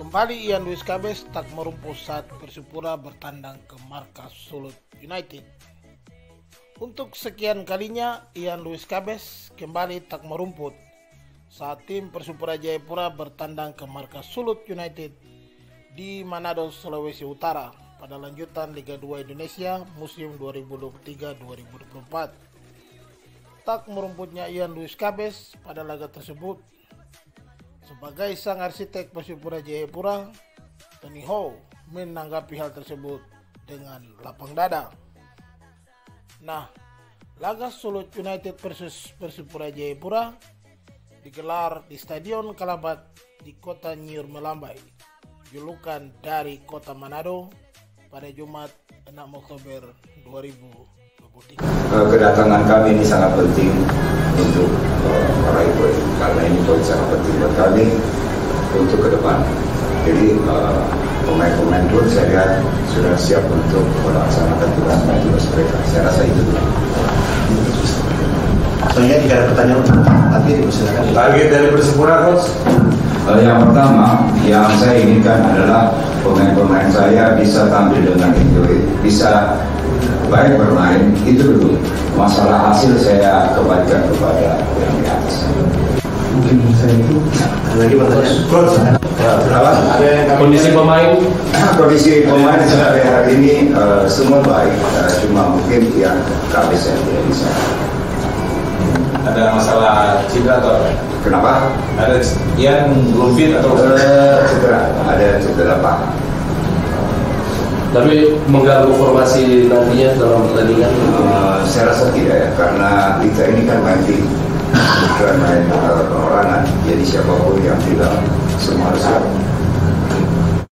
Kembali Ian Luis Cabes tak merumput saat Persipura bertandang ke markas Sulut United. Untuk sekian kalinya Ian Luis Cabes kembali tak merumput saat tim Persipura Jayapura bertandang ke markas Sulut United di Manado, Sulawesi Utara pada lanjutan Liga 2 Indonesia musim 2023-2024. Tak merumputnya Ian Luis Cabes pada laga tersebut sebagai sang arsitek Persipura Jayapura, Tony Ho menanggapi hal tersebut dengan lapang dada. Nah, laga Sulut United versus Persipura Jayapura digelar di Stadion Kalabat di kota Nyur Melambai, julukan dari kota Manado pada Jumat 6 Oktober 2023. Kedatangan kami ini sangat penting untuk meraih poin karena ini poin sangat penting buat kami untuk ke depan. Jadi pemain-pemain pun saya lihat sudah siap untuk melaksanakan tugas-tugas mereka. Saya rasa itu dulu. Soalnya tidak ada pertanyaan, tapi dipersilakan. Target dari Persipura, Coach? Uh, yang pertama, yang saya inginkan adalah pemain-pemain saya bisa tampil dengan enjoy, bisa baik bermain, itu dulu. Masalah hasil saya kembalikan kepada yang di atas. Mungkin saya itu lagi pertanyaan. Apa? Kondisi pemain Kondisi pemain sampai hari ini uh, semua baik, uh, cuma mungkin yang kabis yang tidak bisa. ada masalah cedera atau apa? Kenapa? Ada yang belum fit atau Uh, cedera, ada cedera paha. Tapi mengganggu formasi nantinya dalam pertandingan. Uh, saya rasa tidak ya, karena kita ini kan main tim, bukan main uh, perorangan. Jadi siapa pun yang tidak semua harus.